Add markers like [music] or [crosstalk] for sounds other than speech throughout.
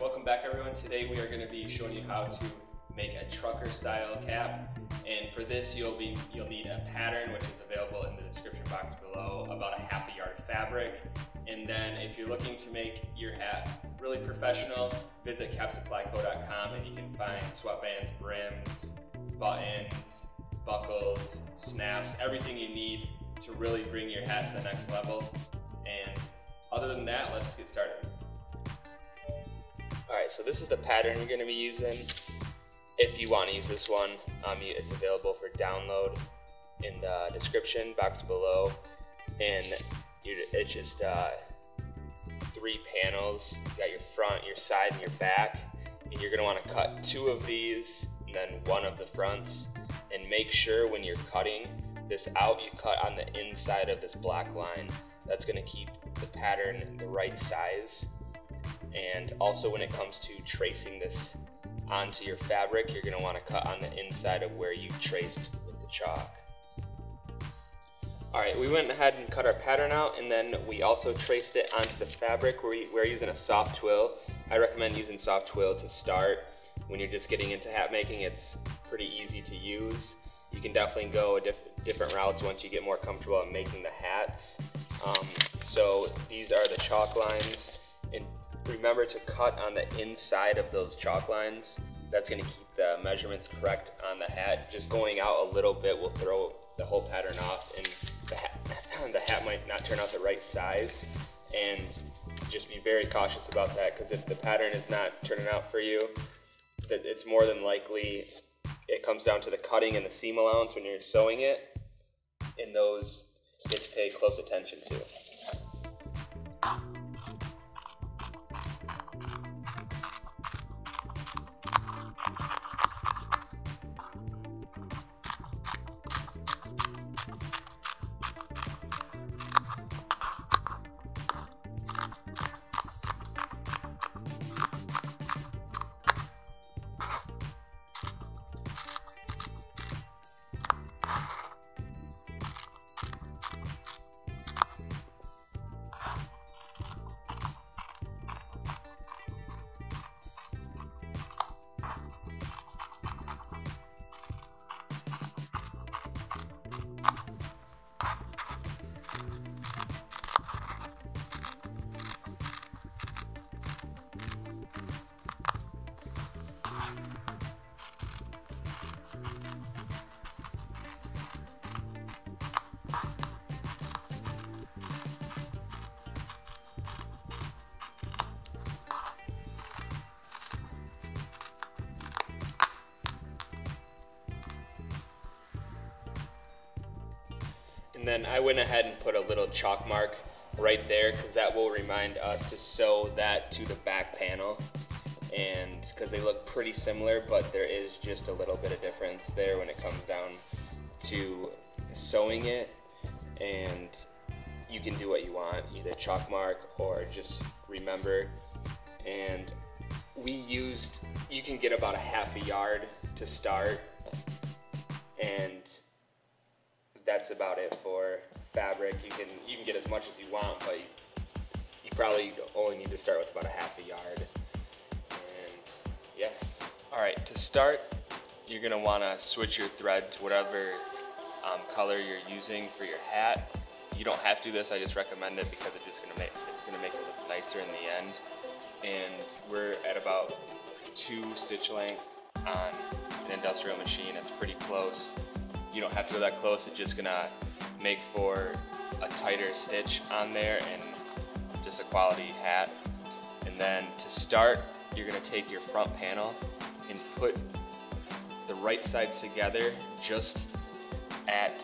Welcome back everyone. Today we are going to be showing you how to make a trucker style cap. And for this you'll be you'll need a pattern which is available in the description box below, about a half a yard of fabric. And then if you're looking to make your hat really professional, visit capsupplyco.com and you can find sweatbands, brims, buttons, buckles, snaps, everything you need to really bring your hat to the next level. And other than that, let's get started. Alright, so this is the pattern you're going to be using. If you want to use this one, um, it's available for download in the description box below. And it's just uh, three panels. You got your front, your side, and your back. And you're going to want to cut two of these and then one of the fronts. And make sure when you're cutting this out, you cut on the inside of this black line. That's going to keep the pattern the right size. And also when it comes to tracing this onto your fabric, you're gonna wanna cut on the inside of where you traced with the chalk. All right, we went ahead and cut our pattern out and then we also traced it onto the fabric. We're, we're using a soft twill. I recommend using soft twill to start. When you're just getting into hat making, it's pretty easy to use. You can definitely go diff different routes once you get more comfortable at making the hats. Um, so these are the chalk lines. And remember to cut on the inside of those chalk lines. That's gonna keep the measurements correct on the hat. Just going out a little bit will throw the whole pattern off and the hat, [clears throat] the hat might not turn out the right size. And just be very cautious about that because if the pattern is not turning out for you, that it's more than likely it comes down to the cutting and the seam allowance when you're sewing it. And those get pay close attention to. Then I went ahead and put a little chalk mark right there because that will remind us to sew that to the back panel. And because they look pretty similar, but there is just a little bit of difference there when it comes down to sewing it. And you can do what you want, either chalk mark or just remember. And we used, you can get about a half a yard to start. And that's about it for fabric. You can you can get as much as you want, but you, you probably only need to start with about a half a yard. And yeah. All right, to start, you're gonna wanna switch your thread to whatever um, color you're using for your hat. You don't have to do this, I just recommend it because it's just gonna make it's gonna make it look nicer in the end. And we're at about two stitch length on an industrial machine. It's pretty close you don't have to go that close. It's just gonna make for a tighter stitch on there and just a quality hat. And then to start, you're gonna take your front panel and put the right sides together just at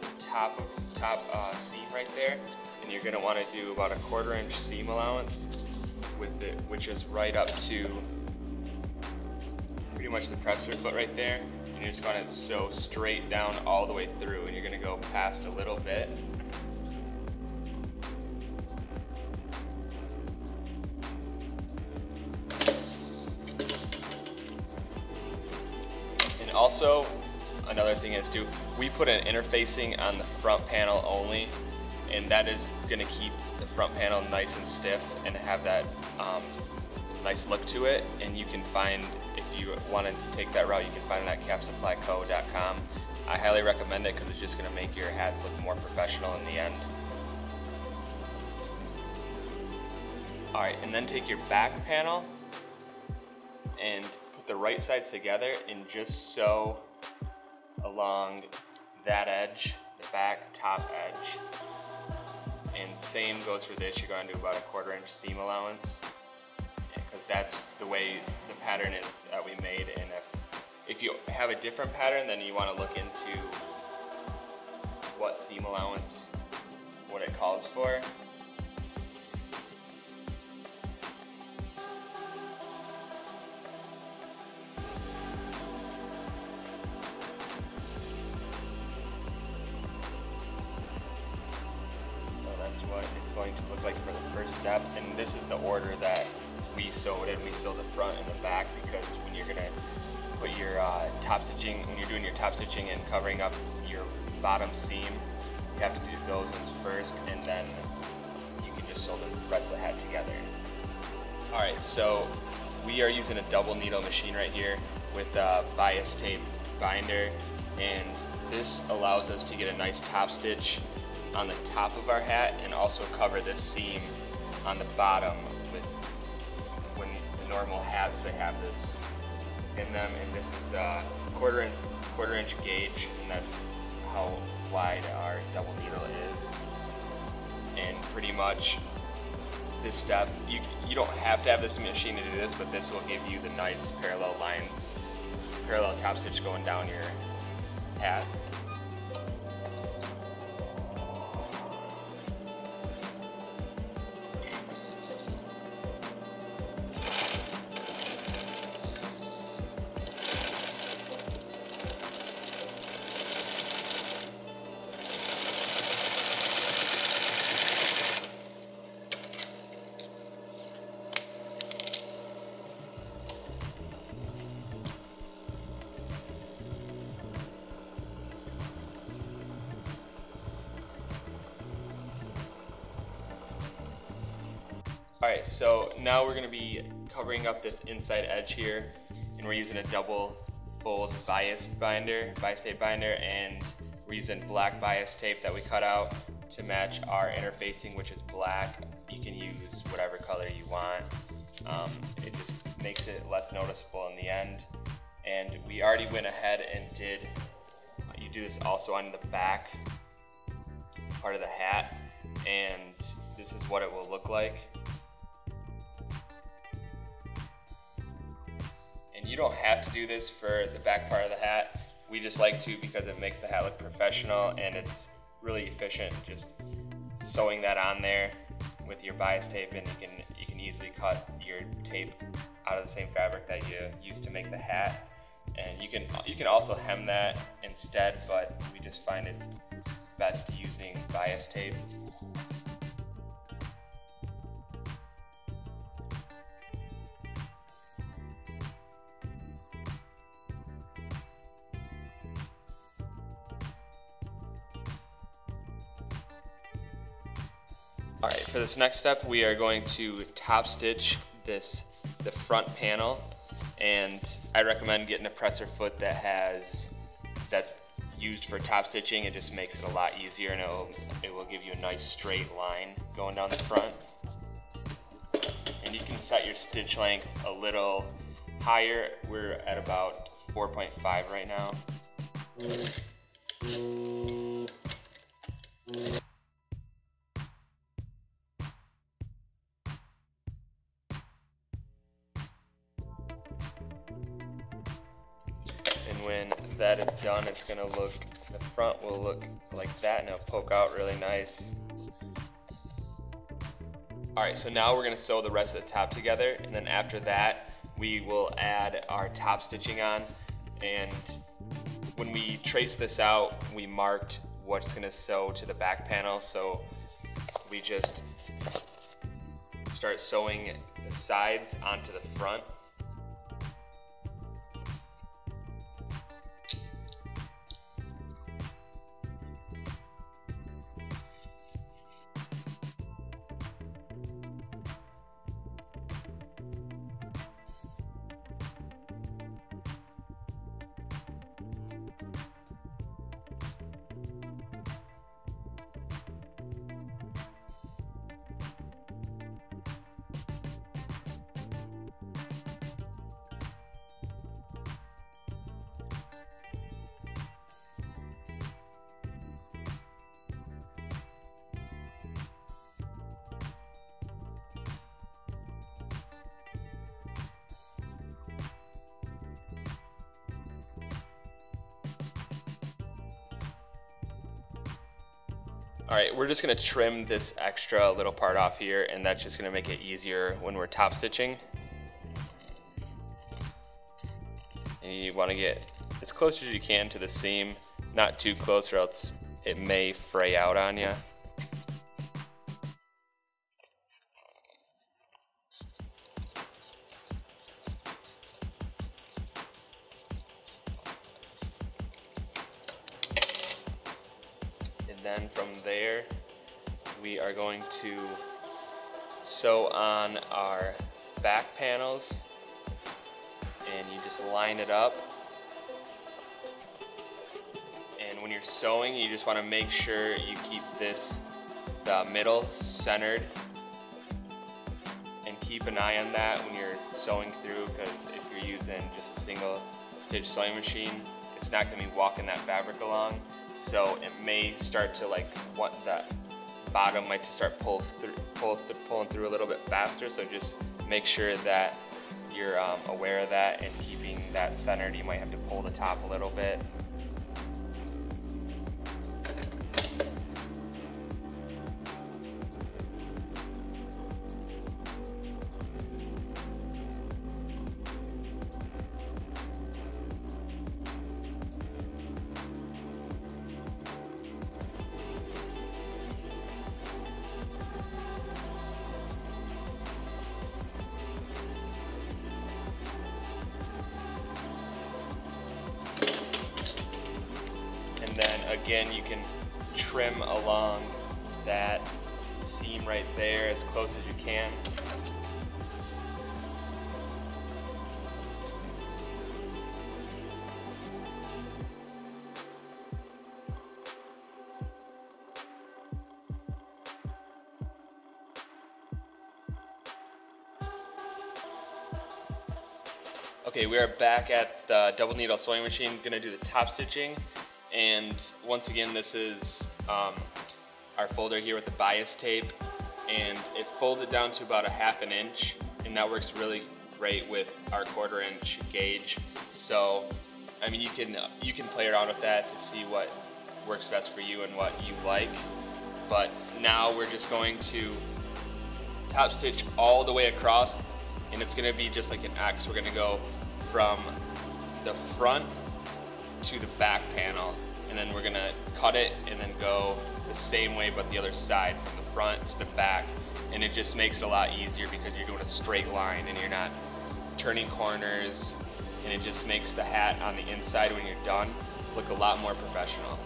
the top of top uh, seam right there. And you're gonna wanna do about a quarter inch seam allowance with it, which is right up to pretty much the presser foot right there you're just gonna sew straight down all the way through and you're gonna go past a little bit. And also, another thing is too, we put an interfacing on the front panel only and that is gonna keep the front panel nice and stiff and have that um, nice look to it. And you can find, if you want to take that route, you can find it at capsupplyco.com. I highly recommend it because it's just going to make your hats look more professional in the end. Alright, and then take your back panel and put the right sides together and just sew along that edge, the back top edge. And same goes for this, you're going to do about a quarter inch seam allowance because that's the way pattern is that we made and if, if you have a different pattern then you want to look into what seam allowance, what it calls for. That's what it's going to look like for the first step. And this is the order that sewed it. We sew the front and the back because when you're gonna put your uh, top stitching, when you're doing your top stitching and covering up your bottom seam, you have to do those ones first and then you can just sew the rest of the hat together. All right, so we are using a double needle machine right here with a bias tape binder and this allows us to get a nice top stitch on the top of our hat and also cover this seam on the bottom normal hats they have this in them and this is a quarter inch quarter inch gauge and that's how wide our double needle is. And pretty much this step you you don't have to have this machine to do this but this will give you the nice parallel lines parallel top stitch going down your hat Alright, so now we're going to be covering up this inside edge here and we're using a double fold bias binder, bias tape binder, and we're using black bias tape that we cut out to match our interfacing, which is black. You can use whatever color you want. Um, it just makes it less noticeable in the end. And we already went ahead and did, you do this also on the back part of the hat, and this is what it will look like. Don't have to do this for the back part of the hat. We just like to because it makes the hat look professional and it's really efficient just sewing that on there with your bias tape and you can you can easily cut your tape out of the same fabric that you used to make the hat and you can you can also hem that instead but we just find it's best using bias tape this next step, we are going to top stitch this, the front panel, and I recommend getting a presser foot that has, that's used for top stitching. It just makes it a lot easier and it will, it will give you a nice straight line going down the front. And you can set your stitch length a little higher. We're at about 4.5 right now. That is done, it's gonna look, the front will look like that and it'll poke out really nice. All right, so now we're gonna sew the rest of the top together and then after that, we will add our top stitching on and when we trace this out, we marked what's gonna sew to the back panel. So we just start sewing the sides onto the front All right, we're just gonna trim this extra little part off here and that's just gonna make it easier when we're top stitching. And you wanna get as close as you can to the seam, not too close or else it may fray out on you. Centered and keep an eye on that when you're sewing through because if you're using just a single stitch sewing machine it's not going to be walking that fabric along. So it may start to like what that bottom might just start pull through, pull th pulling through a little bit faster. So just make sure that you're um, aware of that and keeping that centered. You might have to pull the top a little bit Okay, we are back at the double needle sewing machine, gonna do the top stitching. And once again, this is um, our folder here with the bias tape. And it folds it down to about a half an inch. And that works really great with our quarter inch gauge. So, I mean, you can, you can play around with that to see what works best for you and what you like. But now we're just going to top stitch all the way across and it's gonna be just like an X. We're gonna go from the front to the back panel and then we're gonna cut it and then go the same way but the other side from the front to the back and it just makes it a lot easier because you're doing a straight line and you're not turning corners and it just makes the hat on the inside when you're done look a lot more professional.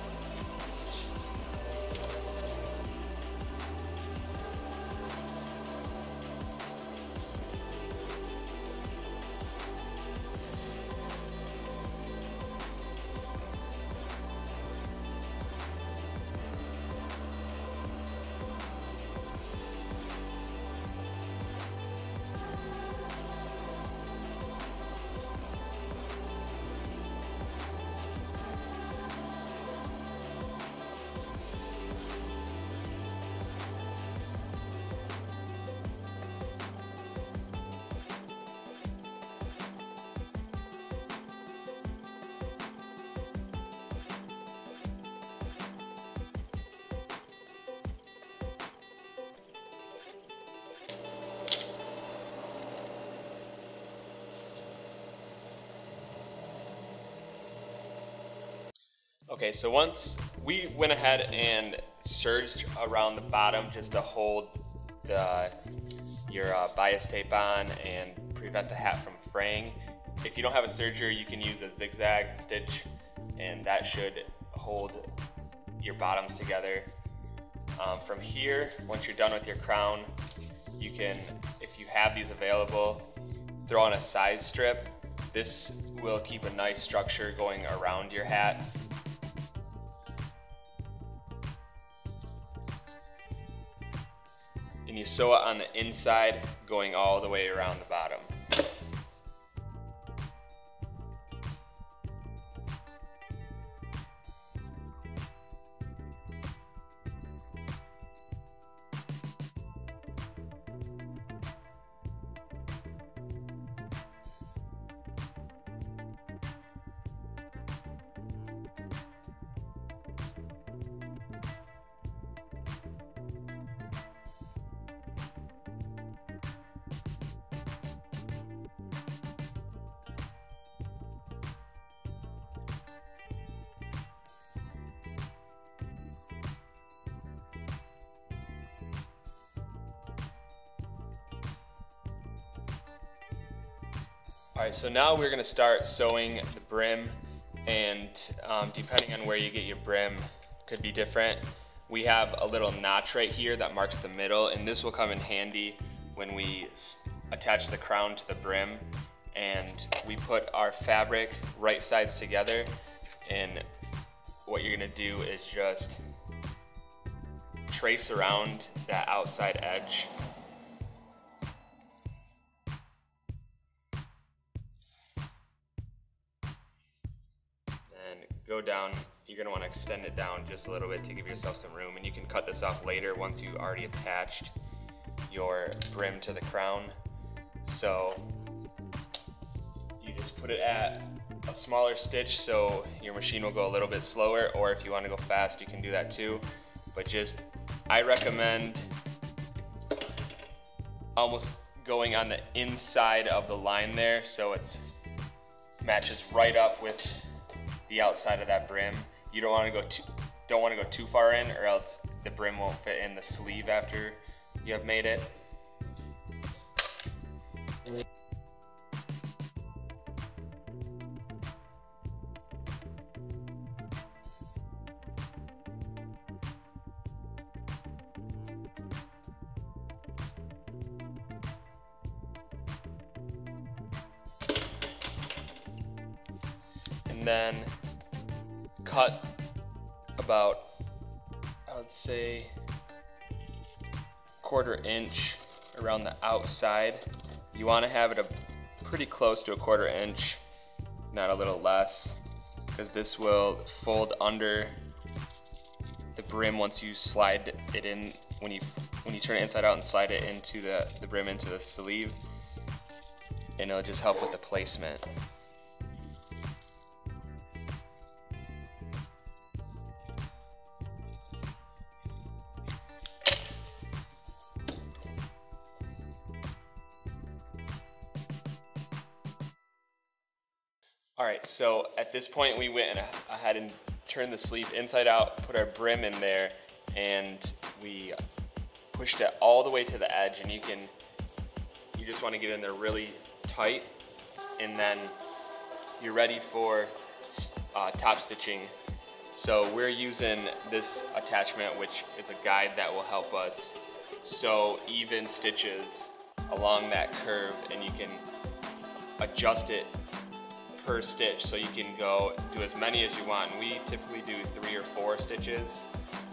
Okay, so once we went ahead and serged around the bottom just to hold the your uh, bias tape on and prevent the hat from fraying. If you don't have a serger, you can use a zigzag stitch and that should hold your bottoms together. Um, from here, once you're done with your crown, you can, if you have these available, throw on a size strip. This will keep a nice structure going around your hat and you sew it on the inside going all the way around the bottom. Now we're gonna start sewing the brim and um, depending on where you get your brim could be different. We have a little notch right here that marks the middle and this will come in handy when we attach the crown to the brim and we put our fabric right sides together and what you're gonna do is just trace around that outside edge go down you're gonna wanna extend it down just a little bit to give yourself some room and you can cut this off later once you already attached your brim to the crown. So you just put it at a smaller stitch so your machine will go a little bit slower or if you want to go fast you can do that too. But just I recommend almost going on the inside of the line there so it matches right up with the outside of that brim. You don't want to go too don't want to go too far in or else the brim won't fit in the sleeve after you have made it outside. You want to have it a pretty close to a quarter inch, not a little less, because this will fold under the brim once you slide it in when you when you turn it inside out and slide it into the, the brim into the sleeve and it'll just help with the placement. So at this point we went ahead and turned the sleeve inside out, put our brim in there, and we pushed it all the way to the edge and you can, you just wanna get in there really tight and then you're ready for uh, top stitching. So we're using this attachment, which is a guide that will help us sew even stitches along that curve and you can adjust it per stitch so you can go do as many as you want. we typically do three or four stitches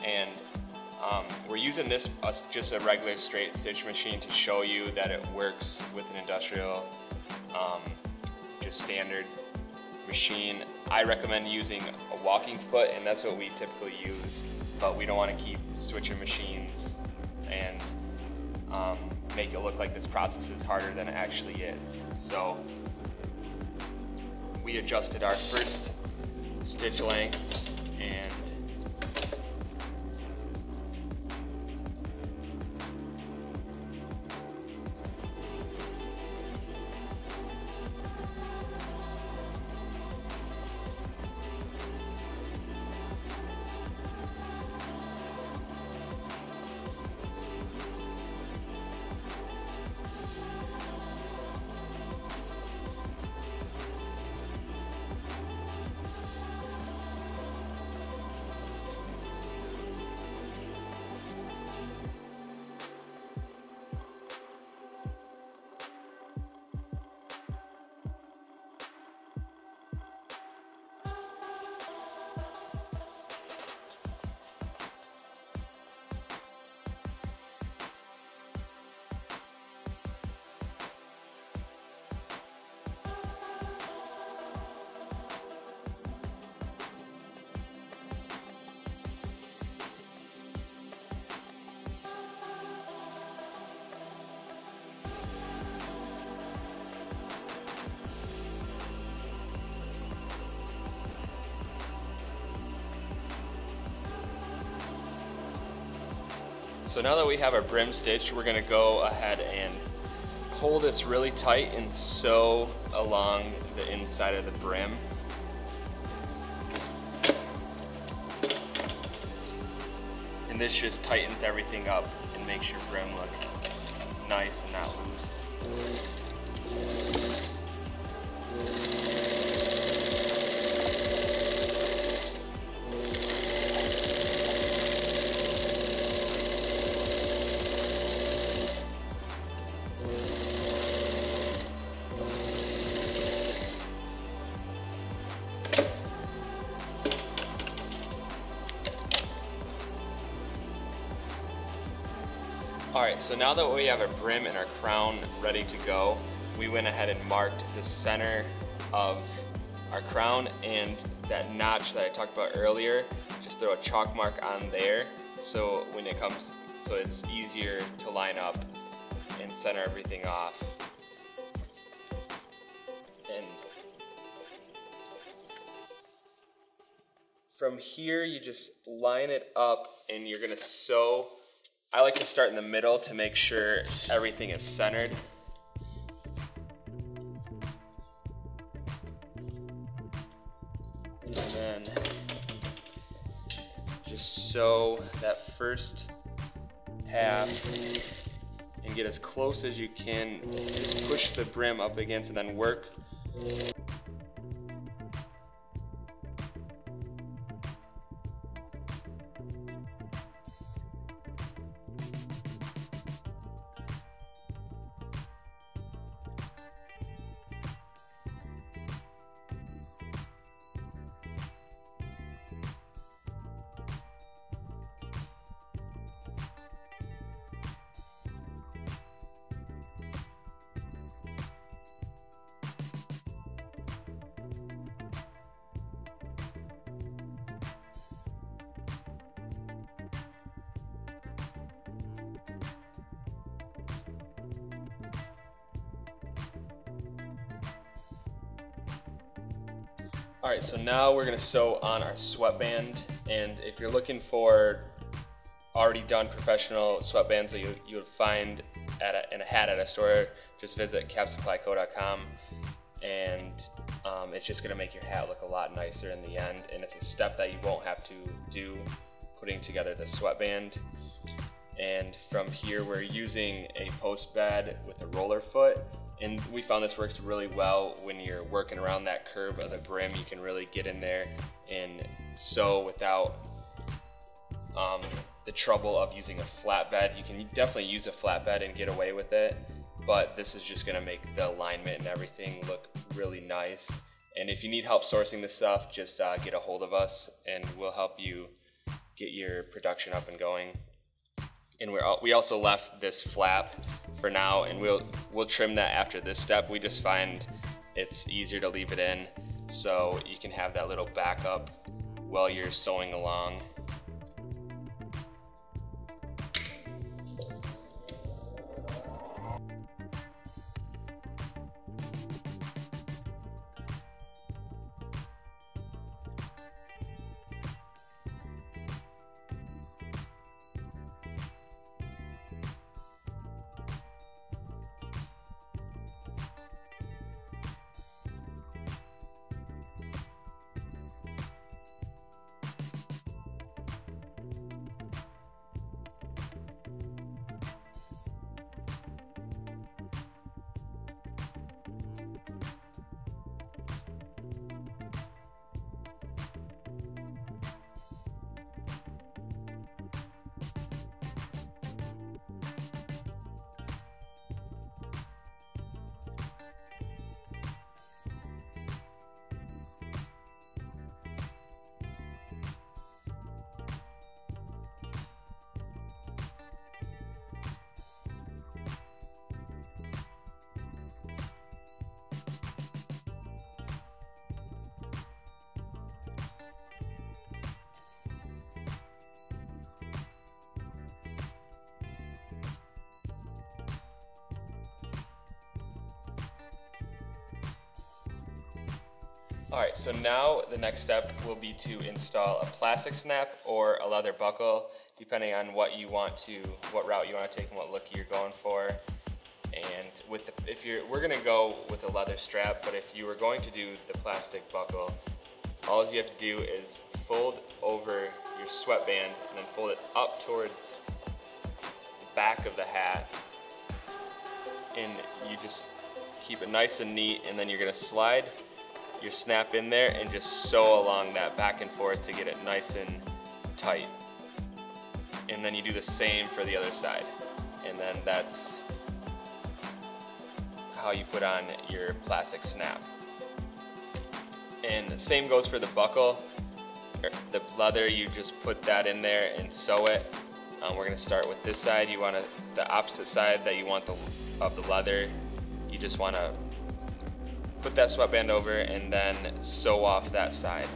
and um, we're using this uh, just a regular straight stitch machine to show you that it works with an industrial um, just standard machine. I recommend using a walking foot and that's what we typically use but we don't want to keep switching machines and um, make it look like this process is harder than it actually is. So we adjusted our first stitch length and So now that we have our brim stitch, we're gonna go ahead and pull this really tight and sew along the inside of the brim. And this just tightens everything up and makes your brim look nice and not loose. Now that we have our brim and our crown ready to go, we went ahead and marked the center of our crown and that notch that I talked about earlier, just throw a chalk mark on there so when it comes, so it's easier to line up and center everything off. And from here, you just line it up and you're gonna sew I like to start in the middle to make sure everything is centered. And then just sew that first half and get as close as you can. Just push the brim up against and then work All right, so now we're gonna sew on our sweatband. And if you're looking for already done professional sweatbands that you, you would find at a, in a hat at a store, just visit capsupplyco.com and um, it's just gonna make your hat look a lot nicer in the end. And it's a step that you won't have to do putting together the sweatband. And from here, we're using a post bed with a roller foot and we found this works really well when you're working around that curve of the brim. You can really get in there and sew without um, the trouble of using a flatbed. You can definitely use a flatbed and get away with it, but this is just gonna make the alignment and everything look really nice. And if you need help sourcing this stuff, just uh, get a hold of us and we'll help you get your production up and going and we're, we also left this flap for now and we'll we'll trim that after this step. We just find it's easier to leave it in so you can have that little backup while you're sewing along All right, so now the next step will be to install a plastic snap or a leather buckle, depending on what you want to, what route you want to take and what look you're going for. And with the, if you're, we're gonna go with a leather strap, but if you were going to do the plastic buckle, all you have to do is fold over your sweatband and then fold it up towards the back of the hat. And you just keep it nice and neat, and then you're gonna slide your snap in there and just sew along that back and forth to get it nice and tight. And then you do the same for the other side. And then that's how you put on your plastic snap. And same goes for the buckle. The leather, you just put that in there and sew it. Um, we're gonna start with this side. You wanna, the opposite side that you want the, of the leather, you just wanna put that sweatband over and then sew off that side.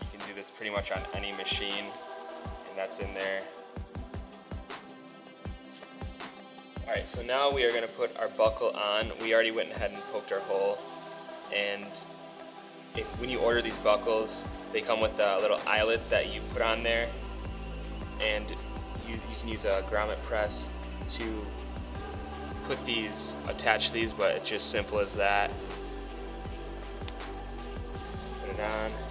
You can do this pretty much on any machine, and that's in there. All right, so now we are gonna put our buckle on. We already went ahead and poked our hole, and if, when you order these buckles, they come with a little eyelet that you put on there, and you, you can use a grommet press to put these, attach these, but it's just simple as that. Put it on.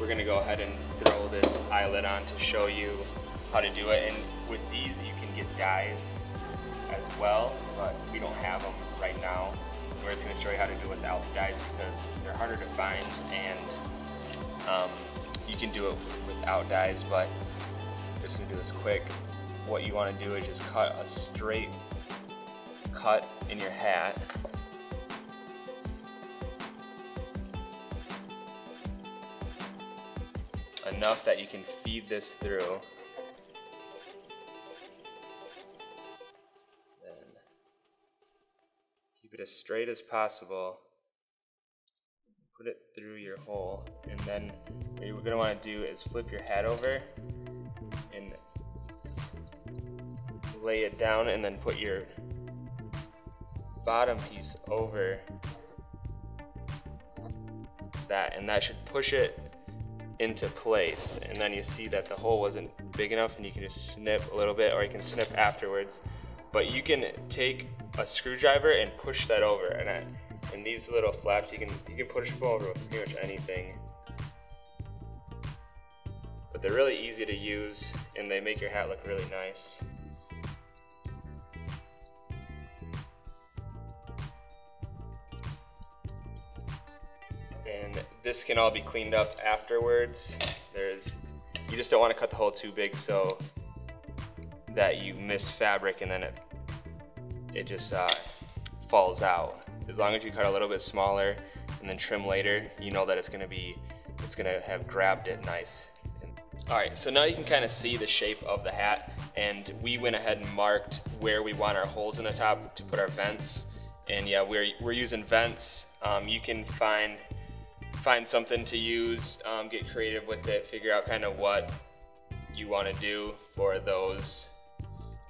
We're gonna go ahead and throw this eyelet on to show you how to do it. And with these, you can get dies as well, but we don't have them right now. We're just to show you how to do it without the dies because they're harder to find and um, you can do it without dies, but just to do this quick. What you want to do is just cut a straight cut in your hat. Enough that you can feed this through Keep it as straight as possible. Put it through your hole. And then what you're gonna wanna do is flip your hat over and lay it down and then put your bottom piece over that and that should push it into place and then you see that the hole wasn't big enough and you can just snip a little bit or you can snip afterwards but you can take a screwdriver and push that over. And, I, and these little flaps, you can you can push them over with pretty much anything. But they're really easy to use, and they make your hat look really nice. And this can all be cleaned up afterwards. There's, you just don't want to cut the hole too big so that you miss fabric and then it it just uh, falls out. As long as you cut a little bit smaller and then trim later, you know that it's gonna be, it's gonna have grabbed it nice. All right, so now you can kind of see the shape of the hat and we went ahead and marked where we want our holes in the top to put our vents. And yeah, we're, we're using vents. Um, you can find, find something to use, um, get creative with it, figure out kind of what you wanna do for those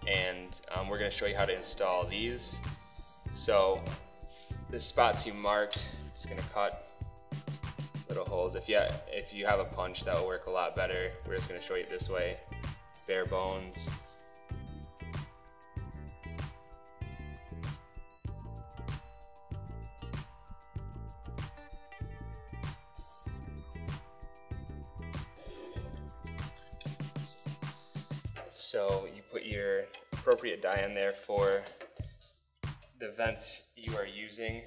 and um, we're going to show you how to install these. So the spots you marked, just going to cut little holes. If you, if you have a punch, that will work a lot better. We're just going to show you this way, bare bones. So you put your appropriate die in there for the vents you are using.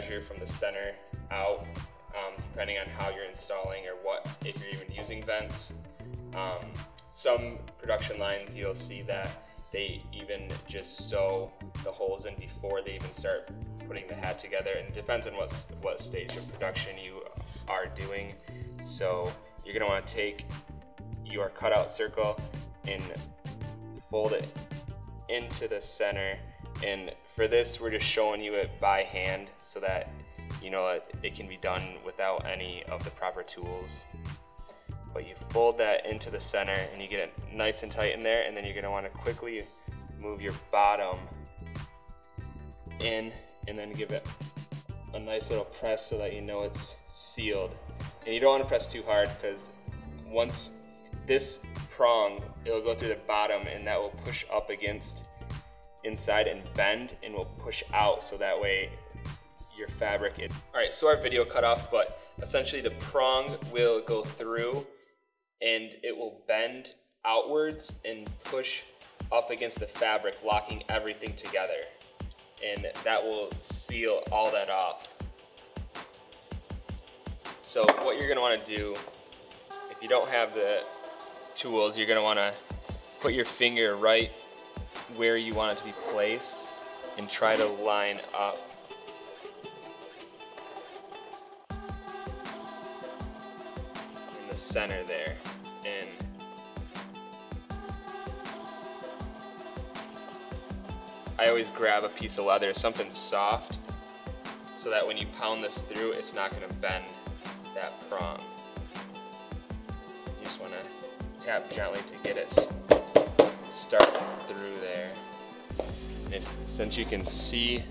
Measure from the center out, um, depending on how you're installing or what, if you're even using vents. Um, some production lines, you'll see that they even just sew the holes in before they even start putting the hat together. And it depends on what, what stage of production you are doing. So you're gonna wanna take your cutout circle and fold it into the center. And for this, we're just showing you it by hand so that you know it, it can be done without any of the proper tools. But you fold that into the center and you get it nice and tight in there and then you're gonna wanna quickly move your bottom in and then give it a nice little press so that you know it's sealed. And you don't want to press too hard because once this prong, it'll go through the bottom and that will push up against inside and bend and will push out so that way your fabric is. All right, so our video cut off, but essentially the prong will go through and it will bend outwards and push up against the fabric, locking everything together. And that will seal all that off. So what you're gonna wanna do, if you don't have the tools, you're gonna wanna put your finger right where you want it to be placed and try to line up in the center there. And I always grab a piece of leather, something soft, so that when you pound this through, it's not gonna bend that prong. You just wanna tap gently to get it start through there. If, since you can see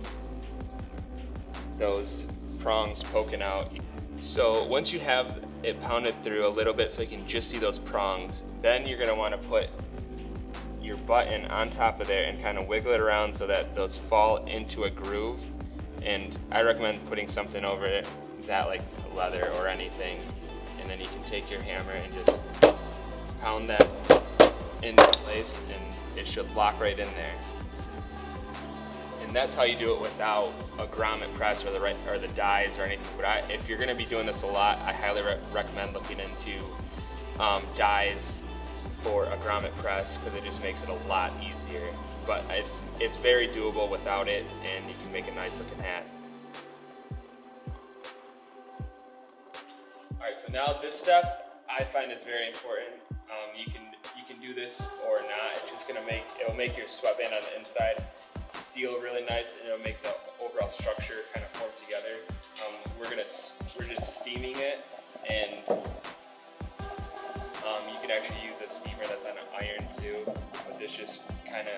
those prongs poking out, so once you have it pounded through a little bit so you can just see those prongs, then you're gonna wanna put your button on top of there and kind of wiggle it around so that those fall into a groove. And I recommend putting something over it that like leather or anything. And then you can take your hammer and just pound that into place and it should lock right in there. And that's how you do it without a grommet press or the right, or the dies or anything. But I, if you're gonna be doing this a lot, I highly re recommend looking into um, dies for a grommet press because it just makes it a lot easier. But it's it's very doable without it, and you can make a nice looking hat. All right, so now this step I find is very important. Um, you can do this or not. It's just gonna make it'll make your sweatband on the inside seal really nice, and it'll make the overall structure kind of form together. Um, we're gonna we're just steaming it, and um, you can actually use a steamer that's on an iron too. But this just kind of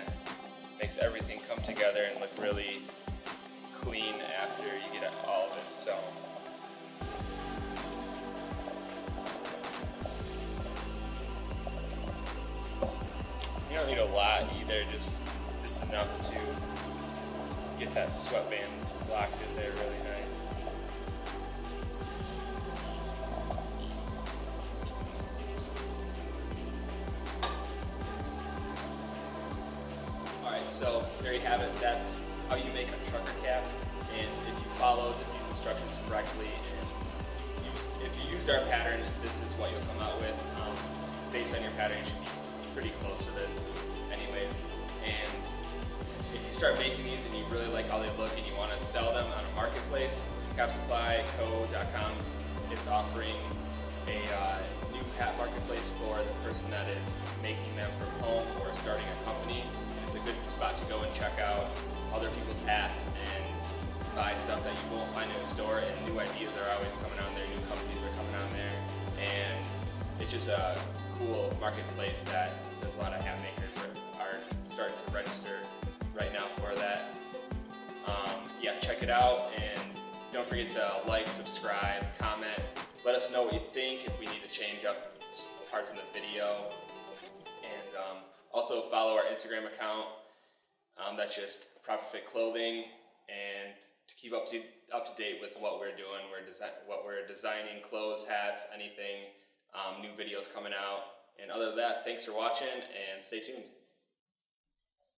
makes everything come together and look really clean after you get all of it sewn. You don't need a lot either, just just enough to get that sweatband locked in there really nice. Alright, so there you have it. That's how you make a trucker cap. And if you followed these instructions correctly and if you used our pattern, this is what you'll come out with. Um, based on your pattern, pretty close to this anyways. And if you start making these and you really like how they look and you want to sell them on a marketplace, capsupplyco.com is offering a uh, new hat marketplace for the person that is making them from home or starting a company. It's a good spot to go and check out other people's hats and buy stuff that you won't find in the store, and new ideas are always coming on there, new companies are coming on there, and it's just a cool marketplace that there's a lot of hat makers are, are starting to register right now for that. Um, yeah, check it out, and don't forget to like, subscribe, comment. Let us know what you think, if we need to change up parts in the video. And um, also follow our Instagram account. Um, that's just Proper Fit Clothing. And to keep up to, up to date with what we're doing, we're design, what we're designing, clothes, hats, anything, um, new videos coming out. And other than that, thanks for watching and stay tuned.